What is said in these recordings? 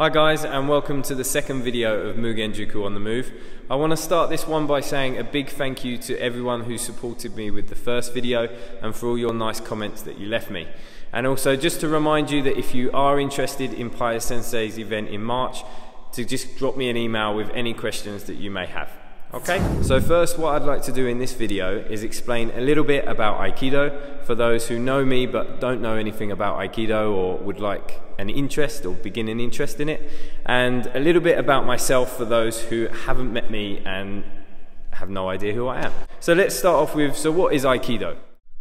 Hi guys and welcome to the second video of Mugen Juku on the Move. I want to start this one by saying a big thank you to everyone who supported me with the first video and for all your nice comments that you left me. And also just to remind you that if you are interested in Payet Sensei's event in March, to just drop me an email with any questions that you may have. Okay, so first what I'd like to do in this video is explain a little bit about Aikido for those who know me but don't know anything about Aikido or would like an interest or begin an interest in it and a little bit about myself for those who haven't met me and have no idea who I am. So let's start off with, so what is Aikido?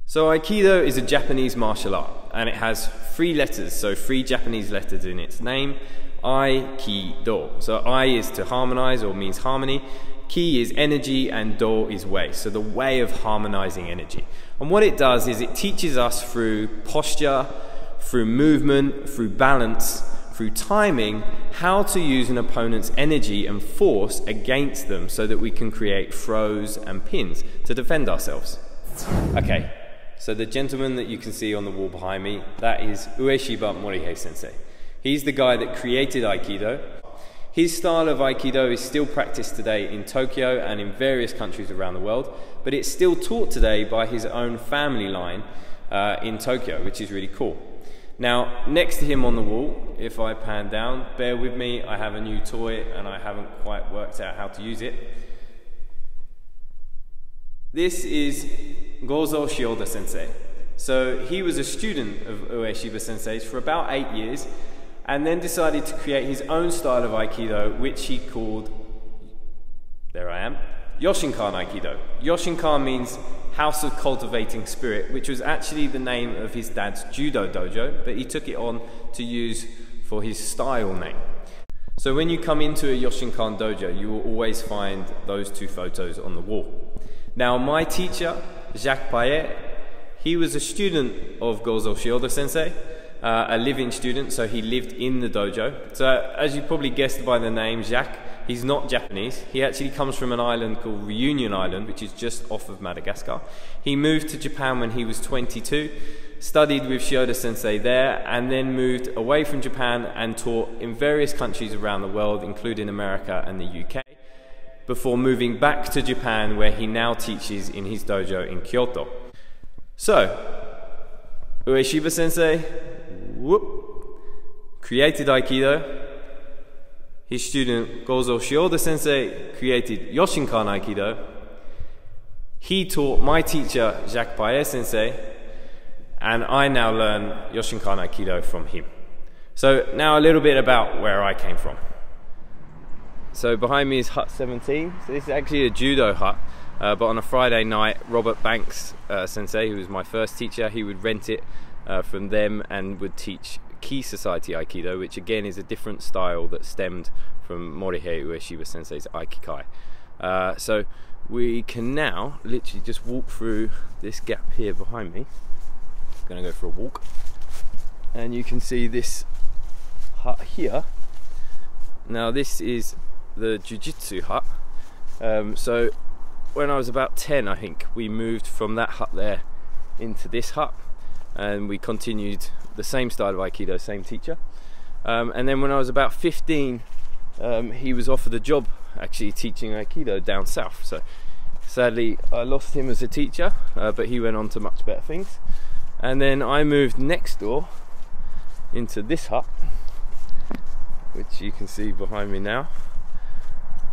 So Aikido is a Japanese martial art and it has three letters, so three Japanese letters in its name. Aikido. So I is to harmonize or means harmony Ki is energy and Do is way, so the way of harmonizing energy. And what it does is it teaches us through posture, through movement, through balance, through timing, how to use an opponent's energy and force against them so that we can create throws and pins to defend ourselves. Okay, so the gentleman that you can see on the wall behind me, that is Ueshiba Morihei sensei. He's the guy that created Aikido his style of Aikido is still practiced today in Tokyo and in various countries around the world, but it's still taught today by his own family line uh, in Tokyo, which is really cool. Now, next to him on the wall, if I pan down, bear with me, I have a new toy and I haven't quite worked out how to use it. This is Gozo Shioda sensei. So he was a student of Ueshiba sensei's for about eight years and then decided to create his own style of Aikido, which he called, there I am, Yoshinkan Aikido. Yoshinkan means House of Cultivating Spirit, which was actually the name of his dad's judo dojo, but he took it on to use for his style name. So when you come into a Yoshinkan dojo, you will always find those two photos on the wall. Now, my teacher, Jacques Payet, he was a student of Gozo Shioda sensei, uh, a living student, so he lived in the dojo. So, as you probably guessed by the name, Jacques, he's not Japanese. He actually comes from an island called Reunion Island, which is just off of Madagascar. He moved to Japan when he was 22, studied with Shioda sensei there, and then moved away from Japan and taught in various countries around the world, including America and the UK, before moving back to Japan, where he now teaches in his dojo in Kyoto. So, Ueshiba sensei whoop, created Aikido. His student Gozo Shioda sensei created Yoshinkan Aikido. He taught my teacher Jacques Payet sensei, and I now learn Yoshinkan Aikido from him. So now a little bit about where I came from. So behind me is Hut 17. So this is actually a judo hut. Uh, but on a Friday night, Robert Banks uh, sensei, who was my first teacher, he would rent it uh, from them and would teach Ki Society Aikido, which again is a different style that stemmed from Morihei Ueshiba Sensei's Aikikai. Uh, so we can now literally just walk through this gap here behind me. I'm gonna go for a walk, and you can see this hut here. Now this is the Jiu-Jitsu hut. Um, so when I was about 10, I think we moved from that hut there into this hut and we continued the same style of Aikido, same teacher. Um, and then when I was about 15, um, he was offered a job actually teaching Aikido down south. So sadly, I lost him as a teacher, uh, but he went on to much better things. And then I moved next door into this hut, which you can see behind me now.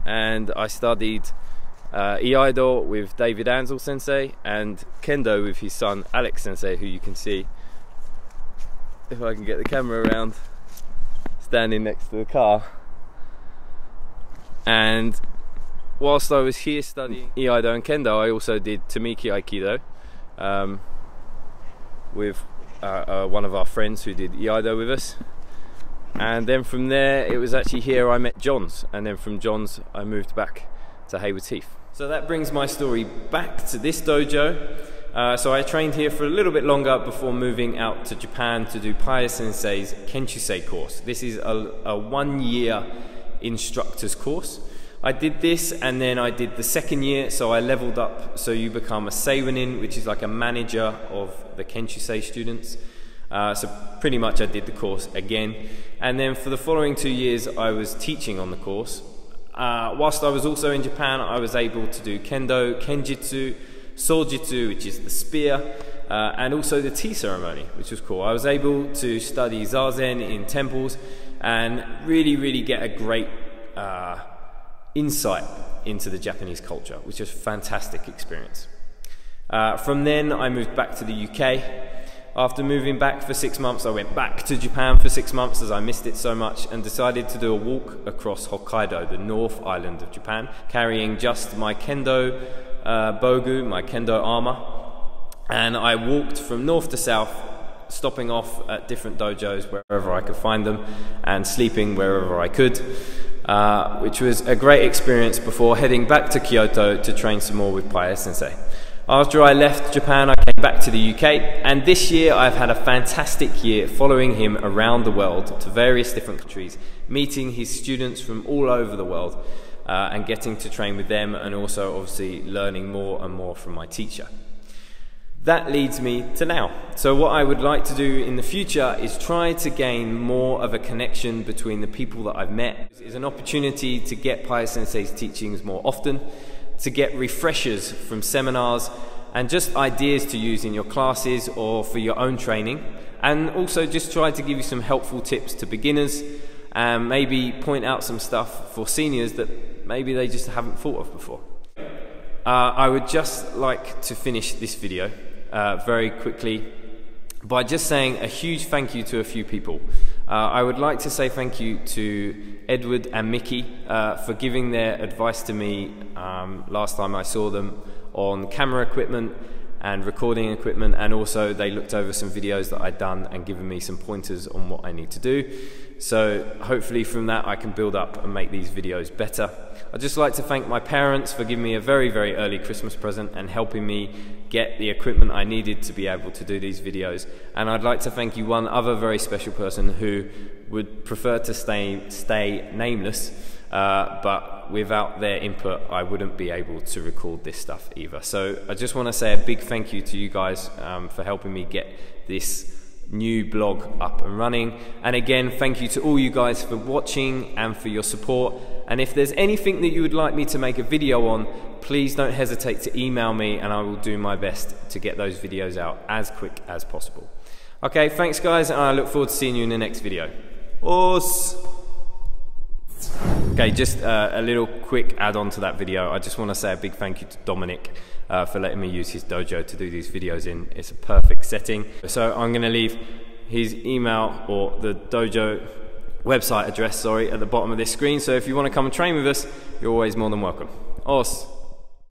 And I studied uh, Iaido with David Ansel sensei and Kendo with his son Alex sensei, who you can see if I can get the camera around standing next to the car. And whilst I was here studying Iaido and Kendo, I also did Tomiki Aikido um, with uh, uh, one of our friends who did Iaido with us. And then from there, it was actually here I met Johns, and then from Johns, I moved back to Haywards Heath. So that brings my story back to this dojo. Uh, so I trained here for a little bit longer before moving out to Japan to do Payet Sensei's Kenshusei course. This is a, a one year instructor's course. I did this and then I did the second year, so I leveled up so you become a Sewanin, which is like a manager of the Kenshusei students. Uh, so pretty much I did the course again. And then for the following two years, I was teaching on the course. Uh, whilst I was also in Japan, I was able to do kendo, kenjutsu, sojutsu, which is the spear, uh, and also the tea ceremony, which was cool. I was able to study zazen in temples and really, really get a great uh, insight into the Japanese culture, which was a fantastic experience. Uh, from then, I moved back to the UK. After moving back for six months, I went back to Japan for six months as I missed it so much and decided to do a walk across Hokkaido, the North Island of Japan, carrying just my kendo uh, bogu, my kendo armor. And I walked from north to south, stopping off at different dojos wherever I could find them and sleeping wherever I could. Uh, which was a great experience before heading back to Kyoto to train some more with Payet Sensei. After I left Japan, I came back to the UK, and this year I've had a fantastic year following him around the world to various different countries, meeting his students from all over the world, uh, and getting to train with them, and also obviously learning more and more from my teacher. That leads me to now. So, what I would like to do in the future is try to gain more of a connection between the people that I've met. It's an opportunity to get Payet Sensei's teachings more often to get refreshers from seminars and just ideas to use in your classes or for your own training. And also just try to give you some helpful tips to beginners and maybe point out some stuff for seniors that maybe they just haven't thought of before. Uh, I would just like to finish this video uh, very quickly by just saying a huge thank you to a few people. Uh, I would like to say thank you to Edward and Mickey uh, for giving their advice to me um, last time I saw them on camera equipment and recording equipment, and also they looked over some videos that I'd done and given me some pointers on what I need to do. So hopefully from that I can build up and make these videos better. I'd just like to thank my parents for giving me a very, very early Christmas present and helping me get the equipment I needed to be able to do these videos. And I'd like to thank you one other very special person who would prefer to stay, stay nameless, uh, but without their input, I wouldn't be able to record this stuff either. So I just want to say a big thank you to you guys um, for helping me get this new blog up and running. And again, thank you to all you guys for watching and for your support. And if there's anything that you would like me to make a video on, please don't hesitate to email me and I will do my best to get those videos out as quick as possible. Okay, thanks guys, and I look forward to seeing you in the next video. Os! Okay, just uh, a little quick add on to that video. I just want to say a big thank you to Dominic uh, for letting me use his dojo to do these videos in. It's a perfect setting. So I'm going to leave his email or the dojo website address, sorry, at the bottom of this screen. So if you want to come and train with us, you're always more than welcome. Os.